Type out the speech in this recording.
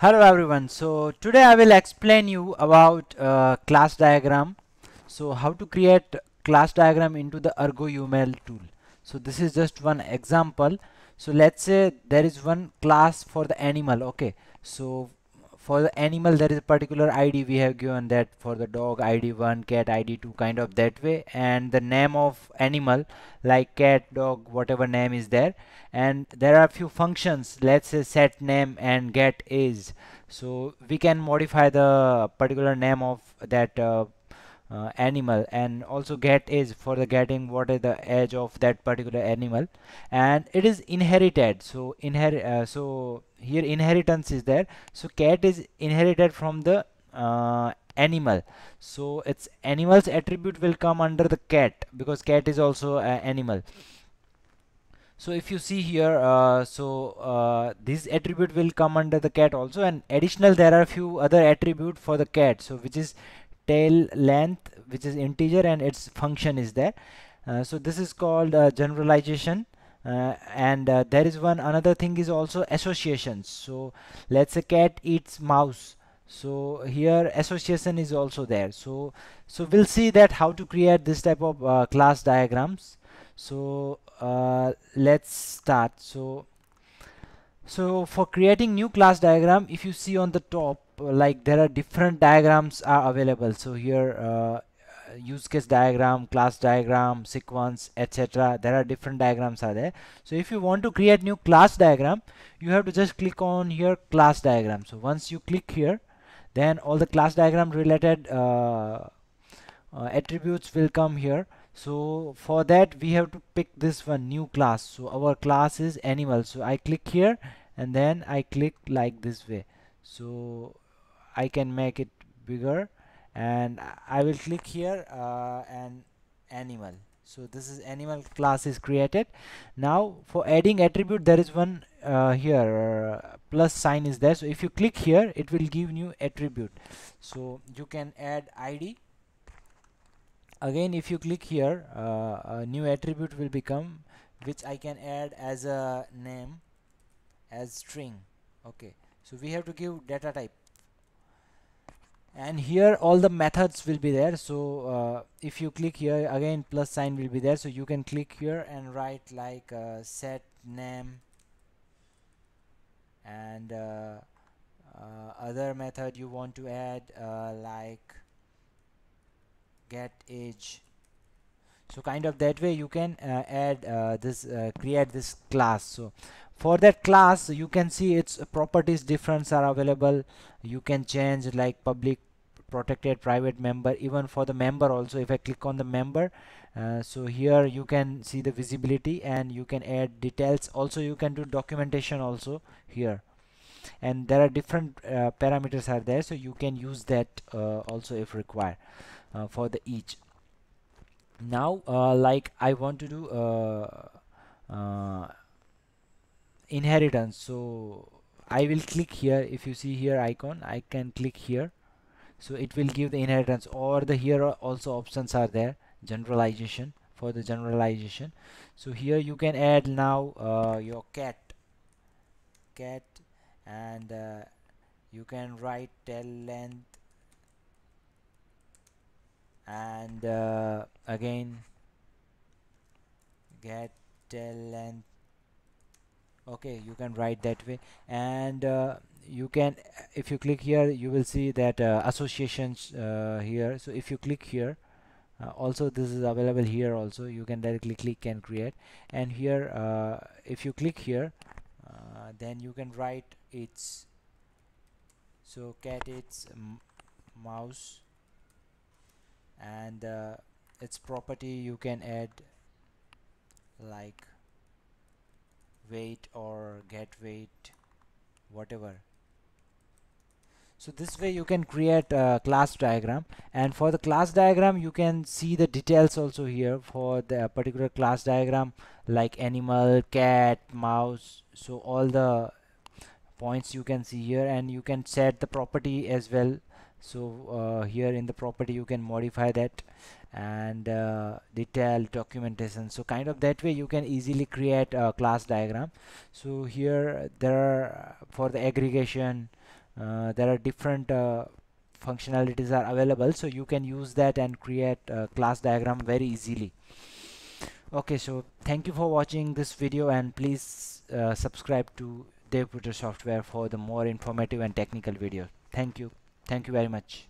Hello everyone. So today I will explain you about uh, class diagram. So how to create class diagram into the ArgoUML tool. So this is just one example. So let's say there is one class for the animal. Okay. So for the animal there is a particular id we have given that for the dog id 1 cat id 2 kind of that way. And the name of animal like cat dog whatever name is there. And there are a few functions let's say set name and get age. So we can modify the particular name of that uh, uh, animal and also get age for the getting what is the age of that particular animal. And it is inherited. So inherit uh, so here inheritance is there. So cat is inherited from the uh, animal. So its animal's attribute will come under the cat because cat is also an animal. So if you see here uh, so uh, this attribute will come under the cat also. And additional there are a few other attribute for the cat. So which is tail length which is integer and its function is there. Uh, so this is called uh, generalization uh, and uh, there is one another thing is also associations. So let's say cat eats mouse. So here association is also there. So so we'll see that how to create this type of uh, class diagrams. So uh, let's start. So so for creating new class diagram if you see on the top like there are different diagrams are available. So here uh, use case diagram class diagram sequence etc there are different diagrams are there. So if you want to create new class diagram you have to just click on here class diagram. So once you click here then all the class diagram related uh, uh, attributes will come here. So for that we have to pick this one new class. So our class is animal. So I click here and then I click like this way. So I can make it bigger and I will click here uh, and animal. So this is animal class is created. Now for adding attribute there is one uh, here uh, plus sign is there. So if you click here it will give new attribute. So you can add id again if you click here uh, a new attribute will become which I can add as a name as string. Okay. So we have to give data type and here all the methods will be there. So uh, if you click here again plus sign will be there. So you can click here and write like uh, set name and uh, uh other method you want to add uh, like get age. So kind of that way you can uh, add this create this class. So for that class you can see its properties difference are available. You can change like public protected private member even for the member also. If I click on the member uh, so here you can see the visibility and you can add details. Also you can do documentation also here. And there are different uh, parameters are there so you can use that uh, also if required uh, for the each. Now uh, like I want to do uh, inheritance. So I will click here. If you see here icon I can click here so it will give the inheritance or the here also options are there. Generalization for the generalization. So here you can add now uh, your cat. Cat and uh, you can write tail length and uh, again get tail length. Okay you can write that way. And uh, you can if you click here you will see that uh, associations uh, here. So if you click here uh, also this is available here also. You can directly click and create. And here uh, if you click here uh, then you can write its so cat its mouse and uh, its property you can add like weight or get weight whatever so this way you can create a class diagram. And for the class diagram you can see the details also here for the particular class diagram like animal cat mouse. So all the points you can see here. And you can set the property as well. So uh, here in the property you can modify that. And uh, detail documentation. So kind of that way you can easily create a class diagram. So here there are for the aggregation there are different uh, functionalities are available so you can use that and create a class diagram very easily. Okay so thank you for watching this video and please uh, subscribe to Devputer software for the more informative and technical videos thank you. Thank you very much